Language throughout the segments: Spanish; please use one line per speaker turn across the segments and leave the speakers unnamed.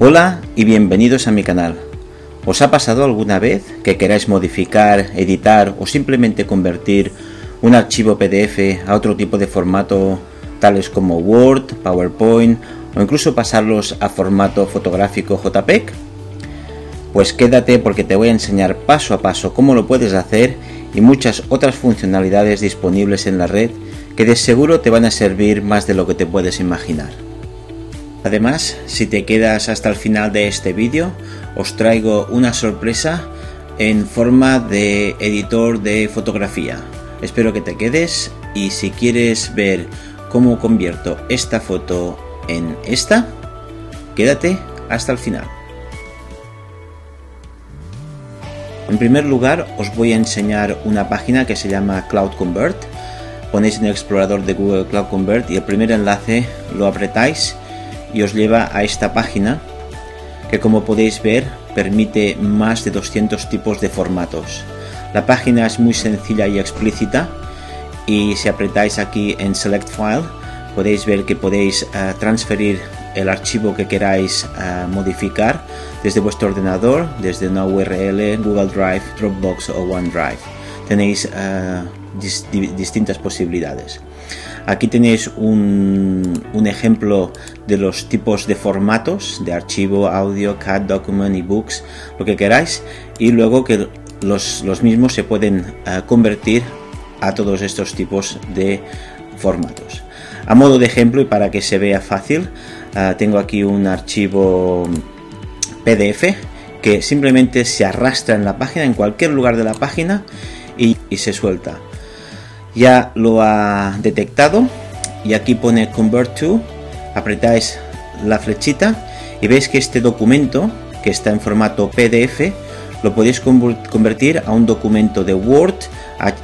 Hola y bienvenidos a mi canal. ¿Os ha pasado alguna vez que queráis modificar, editar o simplemente convertir un archivo PDF a otro tipo de formato tales como Word, PowerPoint o incluso pasarlos a formato fotográfico JPEG? Pues quédate porque te voy a enseñar paso a paso cómo lo puedes hacer y muchas otras funcionalidades disponibles en la red que de seguro te van a servir más de lo que te puedes imaginar. Además, si te quedas hasta el final de este vídeo, os traigo una sorpresa en forma de editor de fotografía. Espero que te quedes y si quieres ver cómo convierto esta foto en esta, quédate hasta el final. En primer lugar os voy a enseñar una página que se llama Cloud Convert. Ponéis en el explorador de Google Cloud Convert y el primer enlace lo apretáis y os lleva a esta página que como podéis ver permite más de 200 tipos de formatos. La página es muy sencilla y explícita y si apretáis aquí en Select File podéis ver que podéis uh, transferir el archivo que queráis uh, modificar desde vuestro ordenador, desde una URL, Google Drive, Dropbox o OneDrive. Tenéis dis distintas posibilidades. Aquí tenéis un, ejemplo de los tipos de formatos de archivo, audio, CAD, document, ebooks, lo que queráis, y luego que los, los mismos se pueden uh, convertir a todos estos tipos de formatos. A modo de ejemplo y para que se vea fácil, uh, tengo aquí un archivo PDF que simplemente se arrastra en la página, en cualquier lugar de la página y se suelta ya lo ha detectado y aquí pone convert to apretáis la flechita y veis que este documento que está en formato pdf lo podéis convertir a un documento de word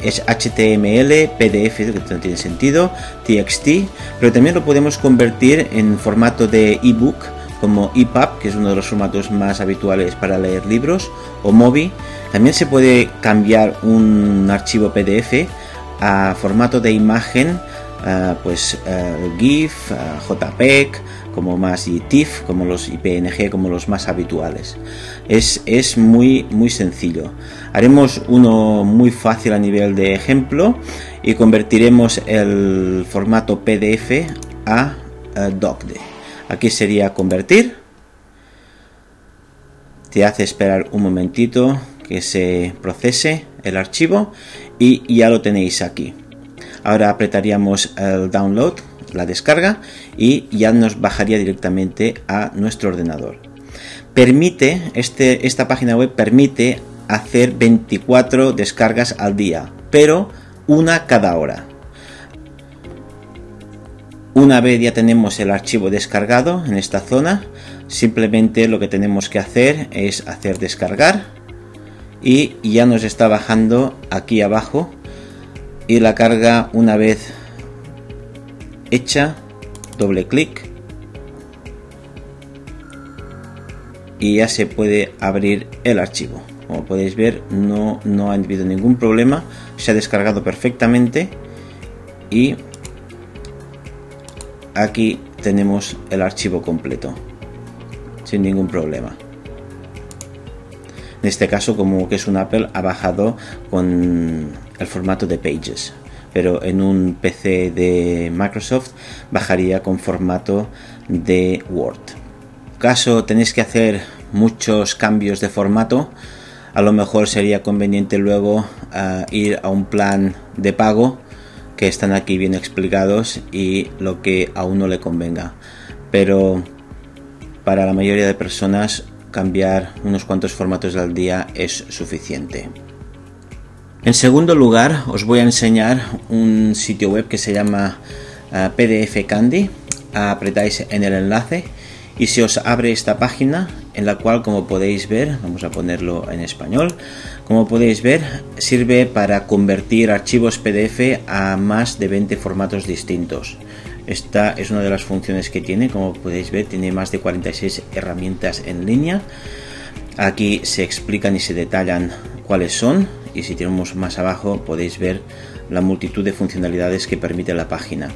es html pdf que no tiene sentido txt pero también lo podemos convertir en formato de ebook como EPUB, que es uno de los formatos más habituales para leer libros, o MOBI. También se puede cambiar un archivo PDF a formato de imagen, uh, pues uh, GIF, uh, JPEG, como más y TIFF, como los IPNG, como los más habituales. Es, es muy, muy sencillo. Haremos uno muy fácil a nivel de ejemplo y convertiremos el formato PDF a DocD. Aquí sería convertir. Te hace esperar un momentito que se procese el archivo y ya lo tenéis aquí. Ahora apretaríamos el download, la descarga y ya nos bajaría directamente a nuestro ordenador. Permite, este, esta página web permite hacer 24 descargas al día, pero una cada hora. Una vez ya tenemos el archivo descargado en esta zona, simplemente lo que tenemos que hacer es hacer descargar y ya nos está bajando aquí abajo. Y la carga una vez hecha doble clic. Y ya se puede abrir el archivo. Como podéis ver no, no ha habido ningún problema. Se ha descargado perfectamente. Y aquí tenemos el archivo completo sin ningún problema en este caso, como que es un Apple, ha bajado con el formato de Pages. Pero en un PC de Microsoft bajaría con formato de Word. Caso tenéis que hacer muchos cambios de formato, a lo mejor sería conveniente luego uh, ir a un plan de pago que están aquí bien explicados y lo que a uno le convenga. Pero para la mayoría de personas cambiar unos cuantos formatos al día es suficiente. En segundo lugar, os voy a enseñar un sitio web que se llama uh, PDF Candy. Apretáis en el enlace y se os abre esta página en la cual, como podéis ver, vamos a ponerlo en español, como podéis ver, sirve para convertir archivos PDF a más de 20 formatos distintos. Esta es una de las funciones que tiene, como podéis ver, tiene más de 46 herramientas en línea. Aquí se explican y se detallan cuáles son y si tenemos más abajo podéis ver la multitud de funcionalidades que permite la página.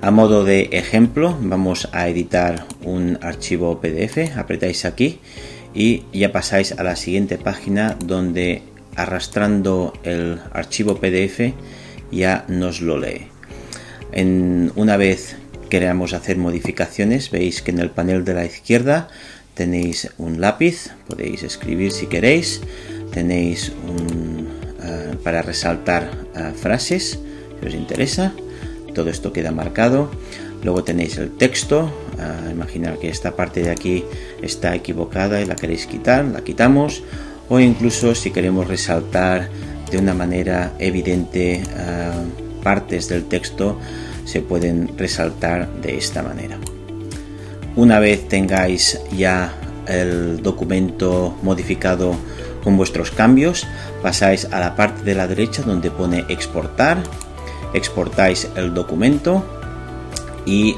A modo de ejemplo, vamos a editar un archivo PDF, apretáis aquí y ya pasáis a la siguiente página donde arrastrando el archivo PDF ya nos lo lee. Una vez queramos hacer modificaciones, veis que en el panel de la izquierda tenéis un lápiz, podéis escribir si queréis, tenéis un, uh, para resaltar uh, frases si os interesa, todo esto queda marcado. Luego tenéis el texto, uh, imaginar que esta parte de aquí está equivocada y la queréis quitar, la quitamos, o incluso si queremos resaltar de una manera evidente partes del texto, se pueden resaltar de esta manera. Una vez tengáis ya el documento modificado con vuestros cambios, pasáis a la parte de la derecha donde pone exportar, exportáis el documento y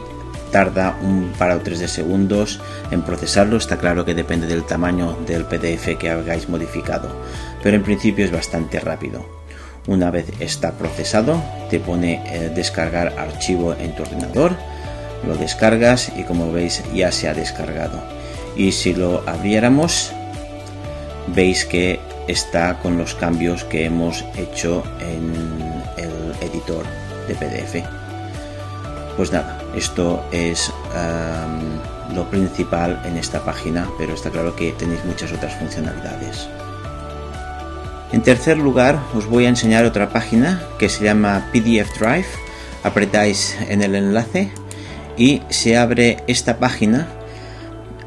tarda un par o tres de segundos en procesarlo. Está claro que depende del tamaño del PDF que hagáis modificado, pero en principio es bastante rápido. Una vez está procesado, te pone eh, descargar archivo en tu ordenador, lo descargas y como veis ya se ha descargado. Y si lo abriéramos, veis que está con los cambios que hemos hecho en el editor de PDF. Pues nada, esto es lo principal en esta página, pero está claro que tenéis muchas otras funcionalidades. En tercer lugar, os voy a enseñar otra página que se llama PDF Drive. Apretáis en el enlace y se abre esta página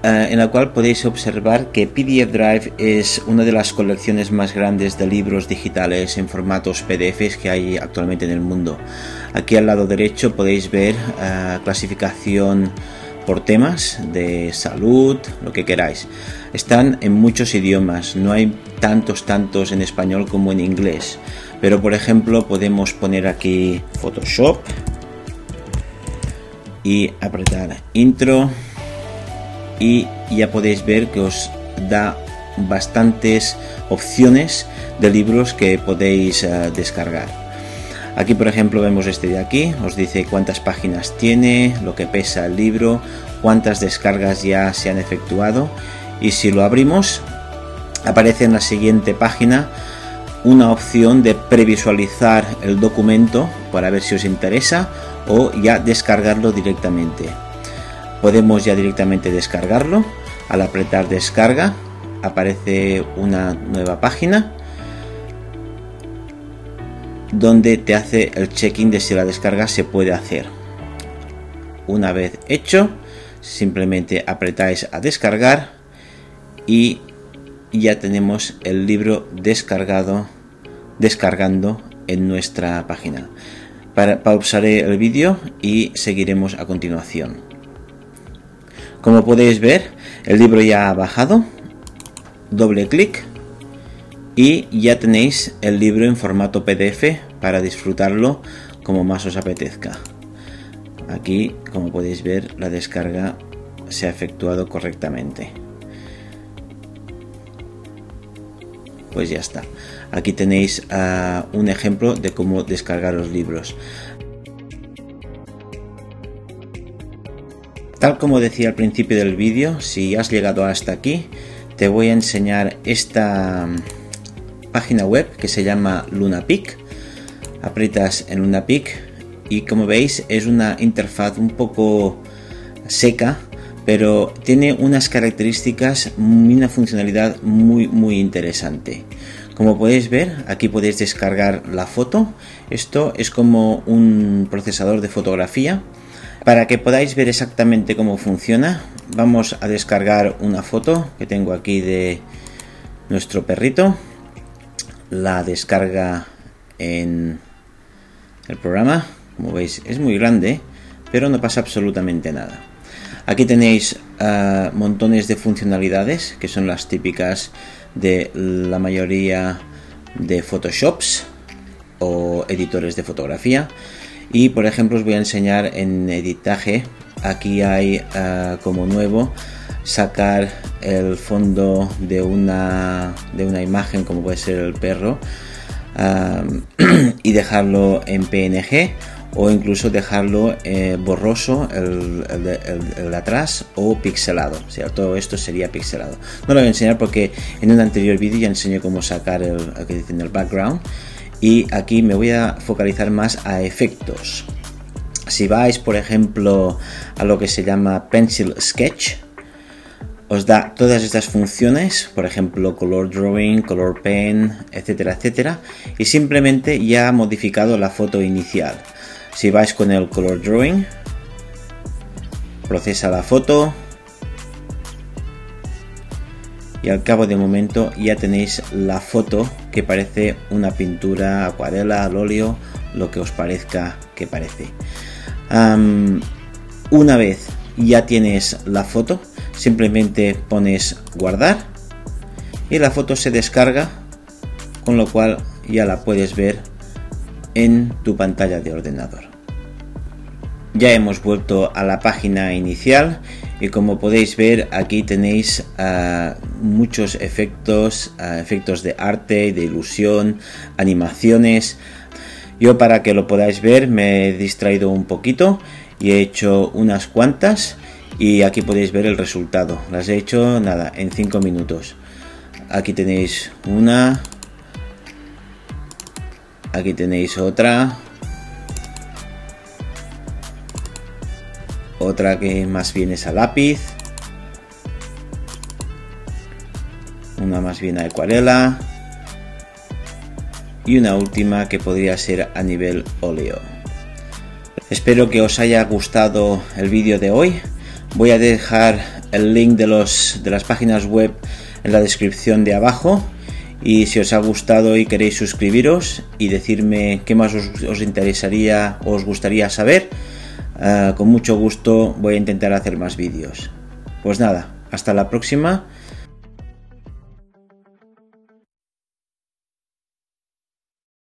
eh, en la cual podéis observar que PDF Drive es una de las colecciones más grandes de libros digitales en formatos PDFs que hay actualmente en el mundo. Aquí al lado derecho podéis ver uh, clasificación por temas de salud, lo que queráis. Están en muchos idiomas, no hay tantos, tantos en español como en inglés. Pero por ejemplo podemos poner aquí Photoshop y apretar intro y ya podéis ver que os da bastantes opciones de libros que podéis uh, descargar. Aquí, por ejemplo, vemos este de aquí, os dice cuántas páginas tiene, lo que pesa el libro, cuántas descargas ya se han efectuado y si lo abrimos, aparece en la siguiente página una opción de previsualizar el documento para ver si os interesa o ya descargarlo directamente. Podemos ya directamente descargarlo. Al apretar descarga aparece una nueva página donde te hace el check-in de si la descarga se puede hacer. Una vez hecho, simplemente apretáis a descargar y ya tenemos el libro descargado descargando en nuestra página. Para, pausaré el vídeo y seguiremos a continuación. Como podéis ver, el libro ya ha bajado. Doble clic y ya tenéis el libro en formato PDF para disfrutarlo como más os apetezca. Aquí, como podéis ver, la descarga se ha efectuado correctamente. Pues ya está. Aquí tenéis uh, un ejemplo de cómo descargar los libros. Tal como decía al principio del vídeo, si has llegado hasta aquí, te voy a enseñar esta página web que se llama LunaPic. Aprietas en LunaPic y como veis es una interfaz un poco seca, pero tiene unas características y una funcionalidad muy muy interesante. Como podéis ver, aquí podéis descargar la foto. Esto es como un procesador de fotografía. Para que podáis ver exactamente cómo funciona, vamos a descargar una foto que tengo aquí de nuestro perrito la descarga en el programa. Como veis es muy grande, pero no pasa absolutamente nada. Aquí tenéis uh, montones de funcionalidades que son las típicas de la mayoría de Photoshops o editores de fotografía. Y por ejemplo os voy a enseñar en editaje. Aquí hay uh, como nuevo sacar el fondo de una, de una imagen como puede ser el perro y dejarlo en PNG o incluso dejarlo eh, borroso el, de atrás o pixelado. O sea, todo esto sería pixelado. No lo voy a enseñar porque en un anterior vídeo ya enseñé cómo sacar el, que dicen el background y aquí me voy a focalizar más a efectos. Si vais, por ejemplo, a lo que se llama Pencil Sketch, os da todas estas funciones, por ejemplo, color drawing, color pen, etcétera, etcétera, y simplemente ya ha modificado la foto inicial. Si vais con el color drawing, procesa la foto y al cabo de momento ya tenéis la foto que parece una pintura acuarela al óleo, lo que os parezca que parece. una vez ya tienes la foto, simplemente pones guardar y la foto se descarga con lo cual ya la puedes ver en tu pantalla de ordenador. Ya hemos vuelto a la página inicial y como podéis ver aquí tenéis ah, muchos efectos ah, efectos de arte de ilusión animaciones. Yo para que lo podáis ver me he distraído un poquito y he hecho unas cuantas y aquí podéis ver el resultado. Las he hecho nada en 5 minutos. Aquí tenéis una. Aquí tenéis otra. Otra que más bien es a lápiz. Una más bien a acuarela. Y una última que podría ser a nivel óleo. Espero que os haya gustado el vídeo de hoy Voy a dejar el link de, las páginas web en la descripción de abajo y si os ha gustado y queréis suscribiros y decirme qué más os, interesaría o os gustaría saber, eh, con mucho gusto voy a intentar hacer más vídeos. Pues nada, hasta la próxima